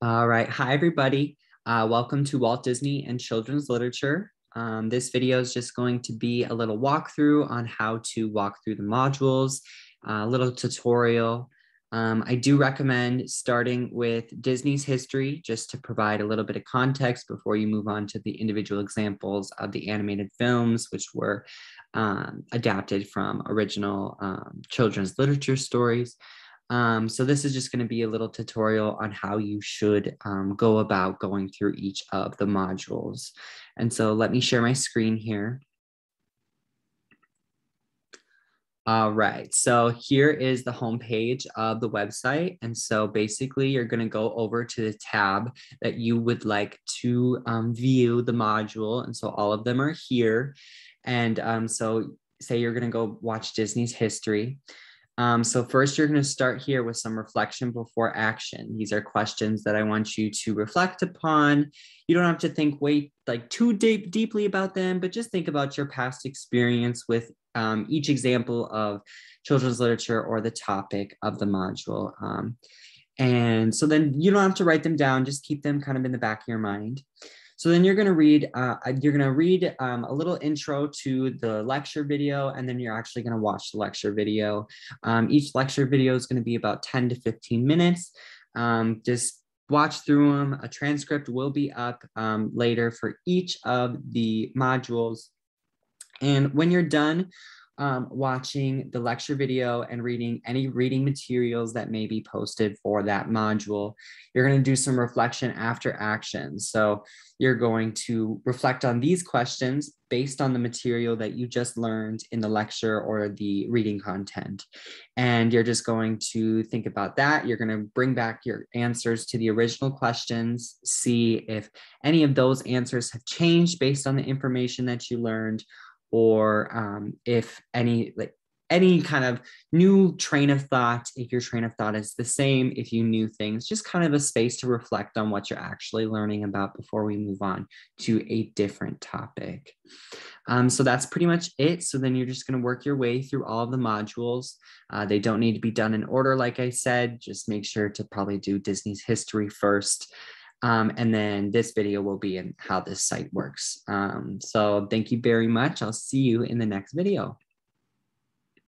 All right. Hi, everybody. Uh, welcome to Walt Disney and Children's Literature. Um, this video is just going to be a little walkthrough on how to walk through the modules, a little tutorial. Um, I do recommend starting with Disney's history just to provide a little bit of context before you move on to the individual examples of the animated films, which were um, adapted from original um, children's literature stories. Um, so this is just going to be a little tutorial on how you should um, go about going through each of the modules. And so let me share my screen here. All right, so here is the homepage of the website. And so basically you're gonna go over to the tab that you would like to um, view the module. And so all of them are here. And um, so say you're gonna go watch Disney's history. Um, so first you're going to start here with some reflection before action. These are questions that I want you to reflect upon. You don't have to think way like too deep deeply about them, but just think about your past experience with um, each example of children's literature or the topic of the module. Um, and so then you don't have to write them down, just keep them kind of in the back of your mind. So then you're going to read, uh, you're going to read um, a little intro to the lecture video, and then you're actually going to watch the lecture video. Um, each lecture video is going to be about 10 to 15 minutes. Um, just watch through them. A transcript will be up um, later for each of the modules. And when you're done, um, watching the lecture video and reading any reading materials that may be posted for that module. You're going to do some reflection after action. So you're going to reflect on these questions based on the material that you just learned in the lecture or the reading content. And you're just going to think about that. You're going to bring back your answers to the original questions, see if any of those answers have changed based on the information that you learned or um, if any like any kind of new train of thought if your train of thought is the same if you knew things just kind of a space to reflect on what you're actually learning about before we move on to a different topic. Um, so that's pretty much it. So then you're just going to work your way through all of the modules. Uh, they don't need to be done in order like i said. Just make sure to probably do disney's history first um, and then this video will be in how this site works. Um, so thank you very much. I'll see you in the next video.